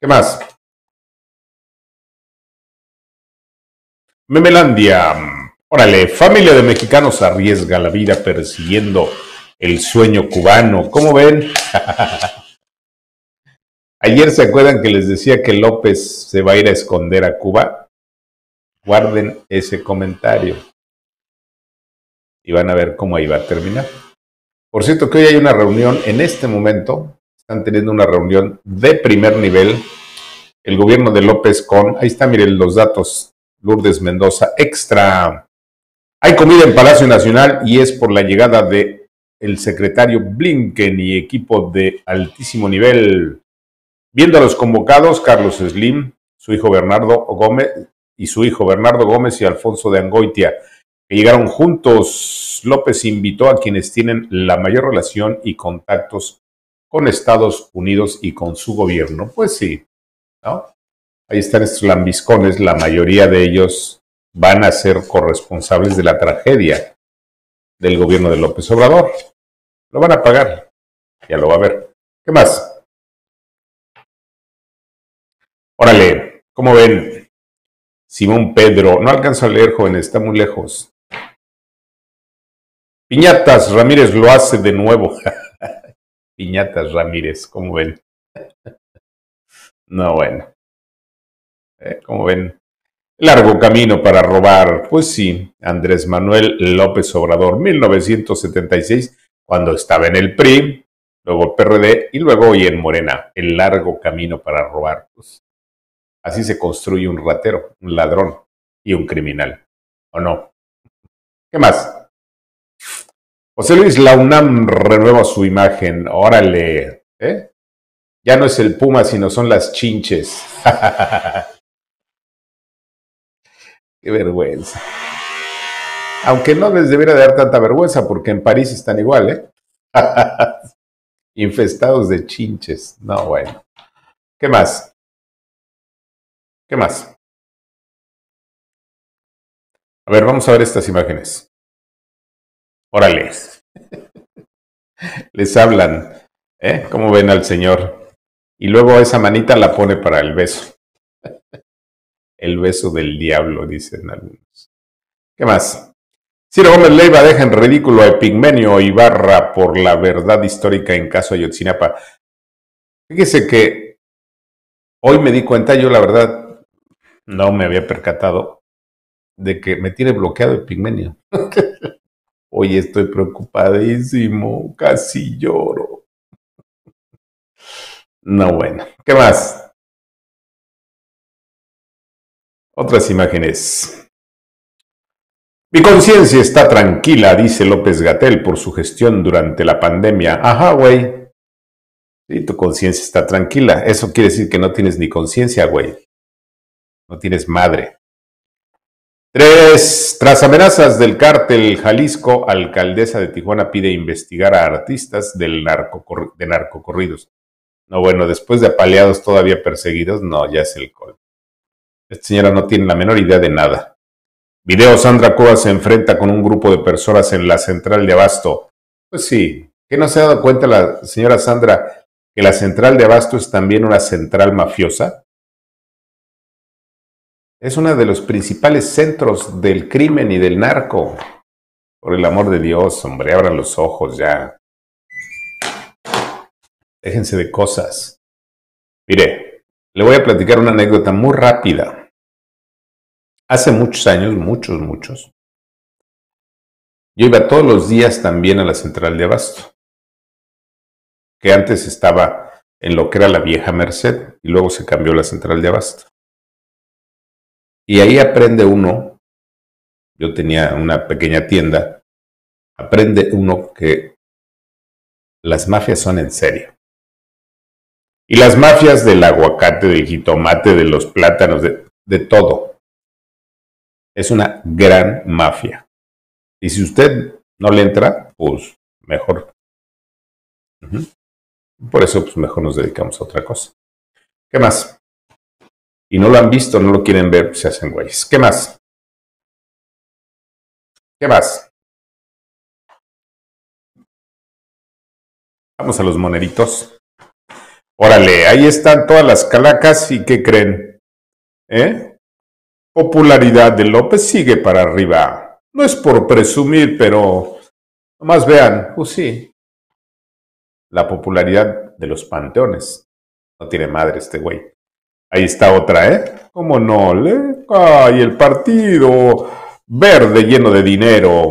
¿Qué más? Memelandia. Órale, familia de mexicanos arriesga la vida persiguiendo el sueño cubano. ¿Cómo ven? Ayer se acuerdan que les decía que López se va a ir a esconder a Cuba. Guarden ese comentario. Y van a ver cómo ahí va a terminar. Por cierto que hoy hay una reunión en este momento. Están teniendo una reunión de primer nivel. El gobierno de López con, ahí está, miren los datos. Lourdes Mendoza, extra. Hay comida en Palacio Nacional y es por la llegada de el secretario Blinken y equipo de altísimo nivel. Viendo a los convocados, Carlos Slim, su hijo Bernardo Gómez y su hijo Bernardo Gómez y Alfonso de Angoitia, que llegaron juntos, López invitó a quienes tienen la mayor relación y contactos con Estados Unidos y con su gobierno. Pues sí, ¿no? Ahí están estos lambiscones, la mayoría de ellos van a ser corresponsables de la tragedia del gobierno de López Obrador. Lo van a pagar, ya lo va a ver. ¿Qué más? Órale, ¿cómo ven? Simón Pedro, no alcanzo a leer, jóvenes, está muy lejos. Piñatas Ramírez lo hace de nuevo. Piñatas Ramírez, ¿cómo ven? no, bueno. Eh, ¿Cómo ven? Largo camino para robar. Pues sí, Andrés Manuel López Obrador, 1976, cuando estaba en el PRI, luego PRD y luego hoy en Morena. El largo camino para robar. Pues Así se construye un ratero, un ladrón y un criminal. ¿O no? ¿Qué más? José Luis, la UNAM renueva su imagen. Órale. ¿eh? Ya no es el puma, sino son las chinches. Qué vergüenza. Aunque no les debiera dar tanta vergüenza, porque en París están igual, ¿eh? Infestados de chinches. No, bueno. ¿Qué más? ¿Qué más? A ver, vamos a ver estas imágenes. Órale. Les hablan, ¿eh? ¿Cómo ven al Señor? Y luego esa manita la pone para el beso. El beso del diablo, dicen algunos. ¿Qué más? Ciro Gómez Leiva deja en ridículo a Epigmenio Ibarra por la verdad histórica en caso Ayotzinapa. Fíjese que hoy me di cuenta, yo la verdad no me había percatado de que me tiene bloqueado el pigmenio. Hoy estoy preocupadísimo, casi lloro. No, bueno, ¿qué más? Otras imágenes. Mi conciencia está tranquila, dice López Gatel, por su gestión durante la pandemia. Ajá, güey. Sí, tu conciencia está tranquila. Eso quiere decir que no tienes ni conciencia, güey no tienes madre. Tres, tras amenazas del cártel Jalisco, alcaldesa de Tijuana pide investigar a artistas del narco, de narcocorridos. No, bueno, después de apaleados todavía perseguidos, no, ya es el col. Esta señora no tiene la menor idea de nada. Video Sandra Cuba se enfrenta con un grupo de personas en la central de Abasto. Pues sí, ¿qué no se ha dado cuenta la señora Sandra que la central de Abasto es también una central mafiosa? Es uno de los principales centros del crimen y del narco. Por el amor de Dios, hombre, abran los ojos ya. Déjense de cosas. Mire, le voy a platicar una anécdota muy rápida. Hace muchos años, muchos, muchos, yo iba todos los días también a la central de Abasto, que antes estaba en lo que era la vieja Merced y luego se cambió la central de Abasto. Y ahí aprende uno, yo tenía una pequeña tienda, aprende uno que las mafias son en serio. Y las mafias del aguacate, del jitomate, de los plátanos, de, todo. Es una gran mafia. Y si usted no le entra, pues mejor. Por eso, pues mejor nos dedicamos a otra cosa. ¿Qué más? Y no lo han visto, no lo quieren ver, se hacen güeyes. ¿Qué más? ¿Qué más? Vamos a los moneritos. Órale, ahí están todas las calacas y ¿qué creen? ¿Eh? Popularidad de López sigue para arriba. No es por presumir, pero nomás vean, pues sí, la popularidad de los panteones. No tiene madre este güey. Ahí está otra, ¿eh? ¿Cómo no? Le ¡Ay, el partido verde lleno de dinero!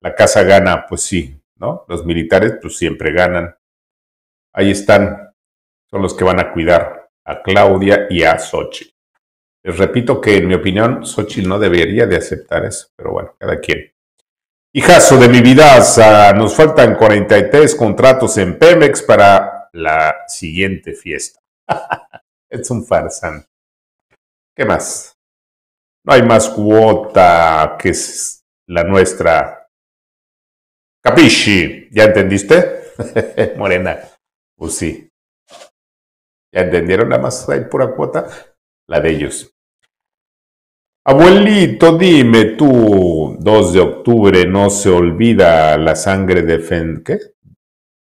La casa gana, pues sí, ¿no? Los militares, pues siempre ganan. Ahí están. Son los que van a cuidar a Claudia y a Xochitl. Les repito que, en mi opinión, Xochitl no debería de aceptar eso, pero bueno, cada quien. Hijazo de mi vida, nos faltan 43 contratos en Pemex para la siguiente fiesta. es un farsante. ¿Qué más? No hay más cuota que la nuestra. Capisci, ¿ya entendiste? Morena, pues sí. ¿Ya entendieron? Nada más hay pura cuota, la de ellos. Abuelito, dime tú, 2 de octubre no se olvida la sangre de ¿qué?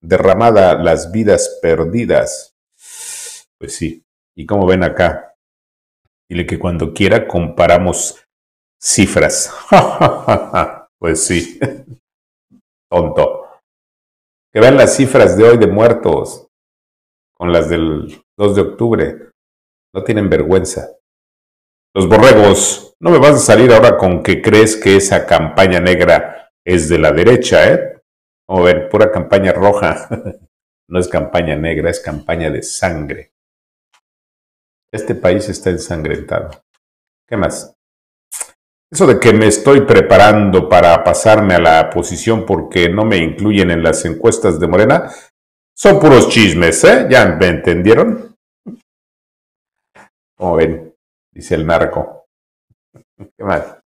derramada, las vidas perdidas. Pues sí, y como ven acá, dile que cuando quiera comparamos cifras. pues sí, tonto. Que vean las cifras de hoy de muertos con las del 2 de octubre. No tienen vergüenza. Los borregos, no me vas a salir ahora con que crees que esa campaña negra es de la derecha, ¿eh? Como ven, pura campaña roja. no es campaña negra, es campaña de sangre. Este país está ensangrentado. ¿Qué más? Eso de que me estoy preparando para pasarme a la posición porque no me incluyen en las encuestas de Morena, son puros chismes, ¿eh? ¿Ya me entendieron? Como ven, dice el narco. ¿Qué más?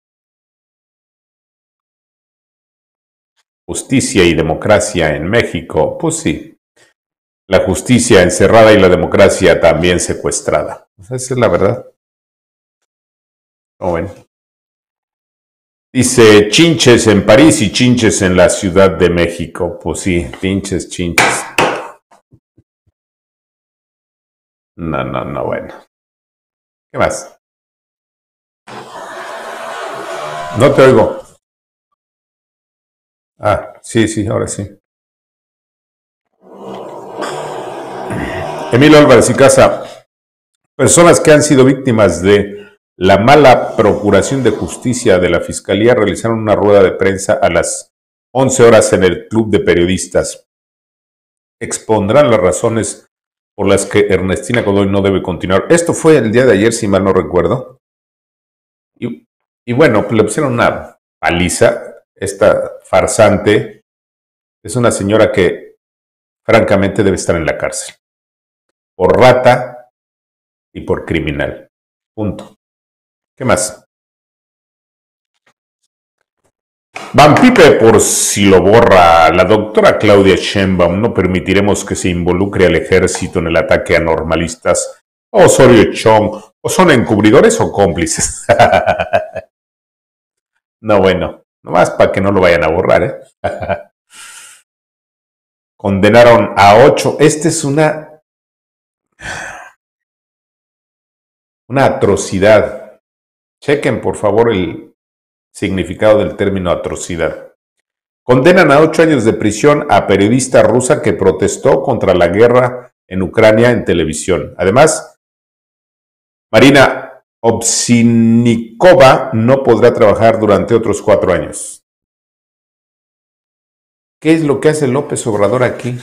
Justicia y democracia en México, pues sí. La justicia encerrada y la democracia también secuestrada. Esa es la verdad. ¿Cómo ven? Dice chinches en París y chinches en la Ciudad de México. Pues sí, pinches chinches. No, no, no, bueno. ¿Qué más? No te oigo. Ah, sí, sí, ahora sí. Emilio Álvarez y Casa. Personas que han sido víctimas de la mala procuración de justicia de la Fiscalía realizaron una rueda de prensa a las 11 horas en el Club de Periodistas. Expondrán las razones por las que Ernestina Godoy no debe continuar. Esto fue el día de ayer, si mal no recuerdo. Y y bueno, le pusieron una paliza. Esta farsante es una señora que francamente debe estar en la cárcel. Por rata y por criminal. Punto. ¿Qué más? Van Pipe, por si lo borra, la doctora Claudia Sheinbaum, no permitiremos que se involucre al ejército en el ataque a normalistas. Osorio Chong, o son encubridores o cómplices. No, bueno, nomás para que no lo vayan a borrar, ¿eh? Condenaron a ocho. Esta es una. Una atrocidad. Chequen, por favor, el significado del término atrocidad. Condenan a ocho años de prisión a periodista rusa que protestó contra la guerra en Ucrania en televisión. Además, Marina Obsinikova no podrá trabajar durante otros cuatro años. ¿Qué es lo que hace López Obrador aquí?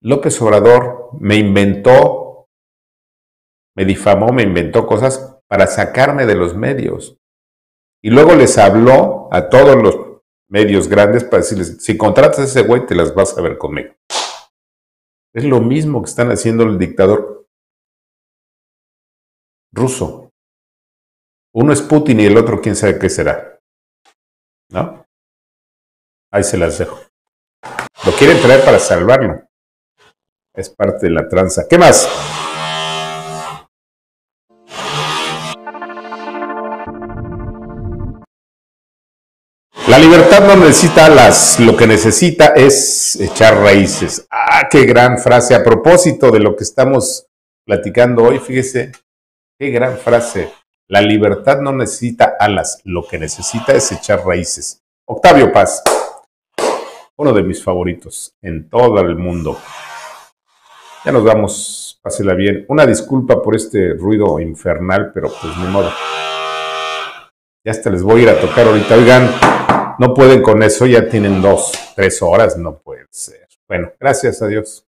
López Obrador me inventó, me difamó, me inventó cosas para sacarme de los medios. Y luego les habló a todos los medios grandes para decirles, si contratas a ese güey, te las vas a ver conmigo. Es lo mismo que están haciendo el dictador ruso. Uno es Putin y el otro quién sabe qué será. ¿No? Ahí se las dejo. Lo quieren traer para salvarlo. Es parte de la tranza. ¿Qué más? La libertad no necesita alas, lo que necesita es echar raíces. Ah, qué gran frase. A propósito de lo que estamos platicando hoy, fíjese, qué gran frase. La libertad no necesita alas, lo que necesita es echar raíces. Octavio Paz, uno de mis favoritos en todo el mundo. Ya nos vamos, pásela bien. Una disculpa por este ruido infernal, pero pues ni modo. Ya hasta les voy a ir a tocar ahorita. Oigan, no pueden con eso, ya tienen dos, tres horas, no puede ser. Bueno, gracias a Dios.